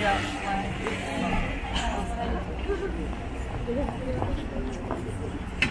Thank you.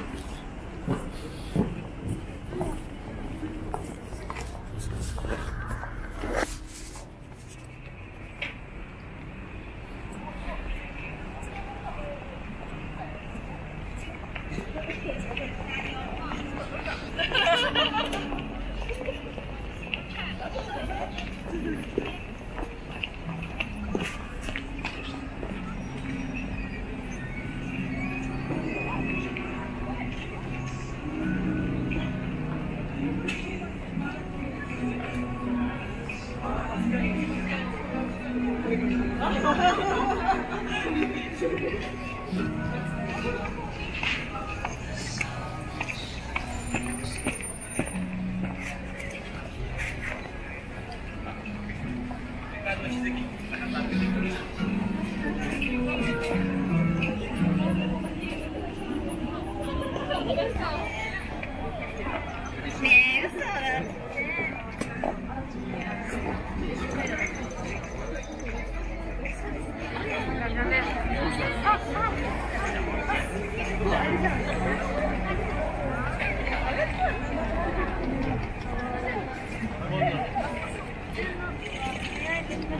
哈哈哈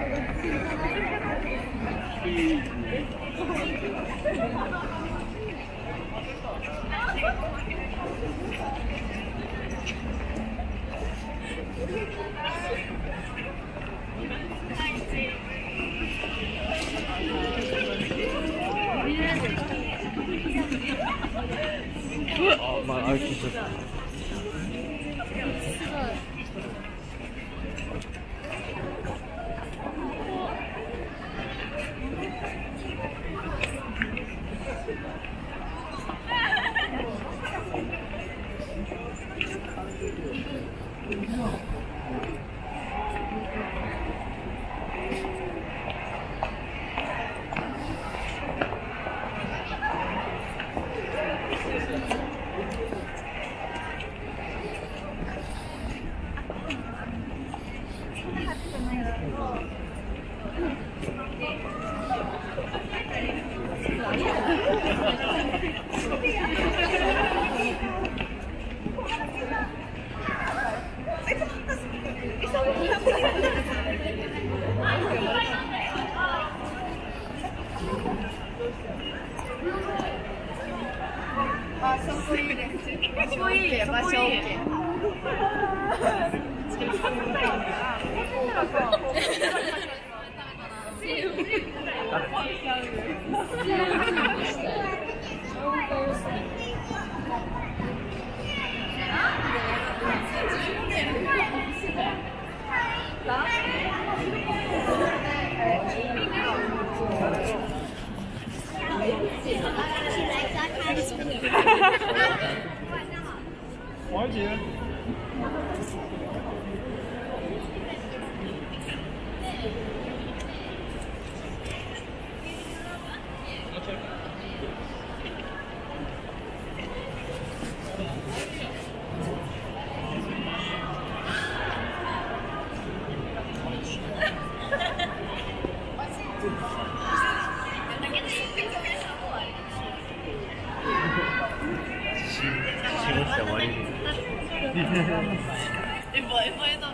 Oh, my eyes are why you? E foi, foi, tá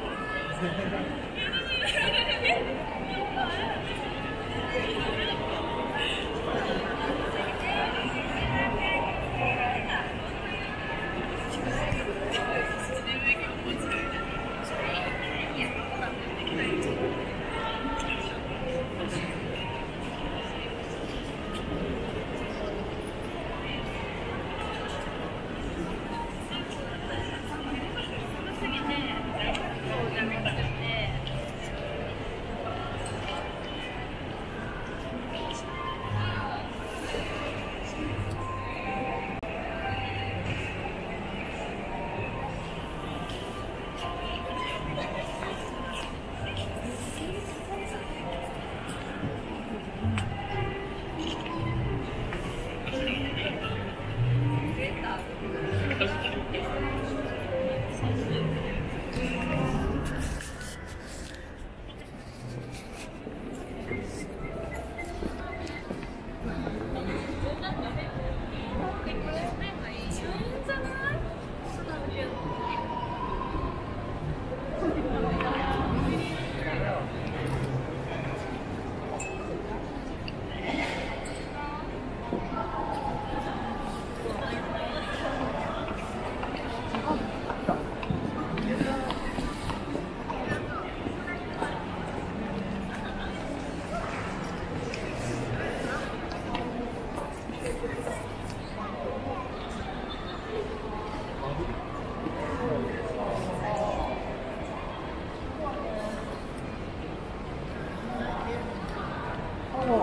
哦，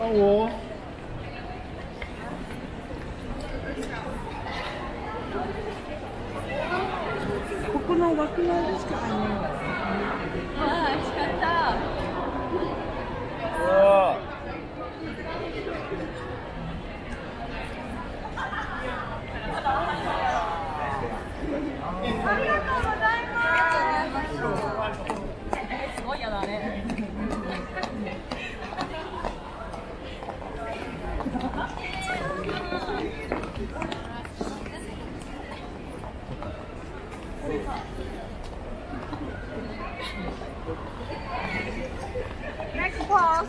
哦。Next pause.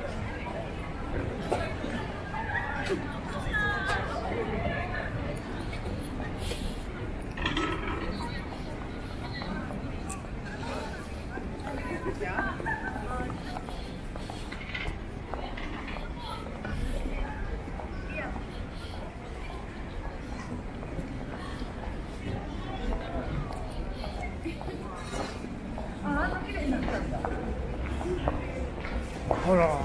ほら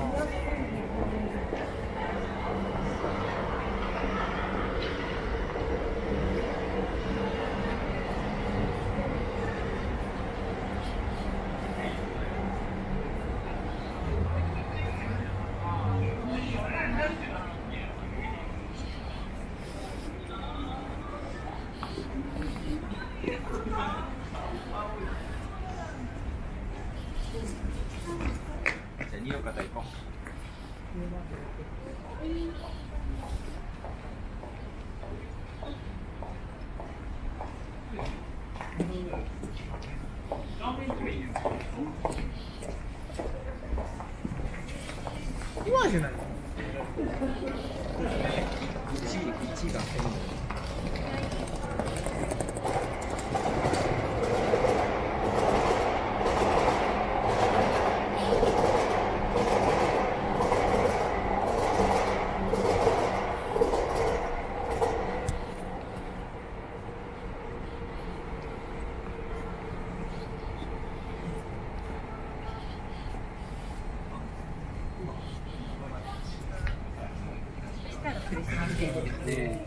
二の方行こう。今じゃないの。一一が変。けどね。